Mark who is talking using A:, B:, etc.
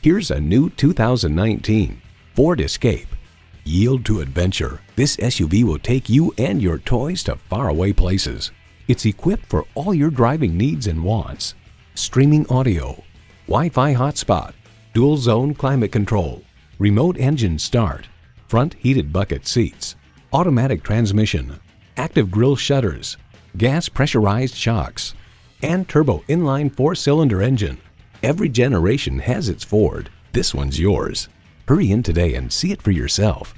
A: Here's a new 2019 Ford Escape. Yield to adventure. This SUV will take you and your toys to faraway places. It's equipped for all your driving needs and wants. Streaming audio, Wi-Fi hotspot, dual zone climate control, remote engine start, front heated bucket seats, automatic transmission, active grille shutters, gas pressurized shocks, and turbo inline four-cylinder engine. Every generation has its Ford. This one's yours. Hurry in today and see it for yourself.